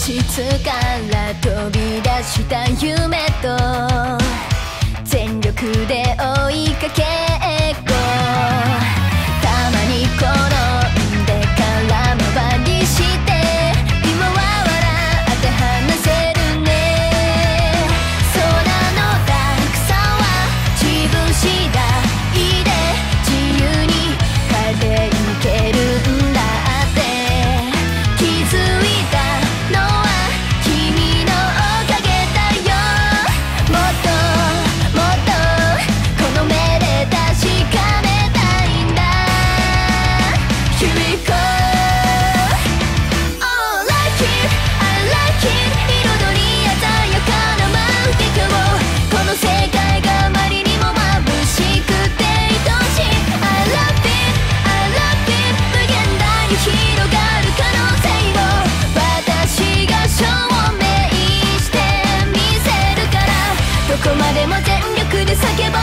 室から飛び出した夢と全力で追いかけっこたまに転んで空回りして今は笑って話せるね。空のたくさんは自分次第。叫ば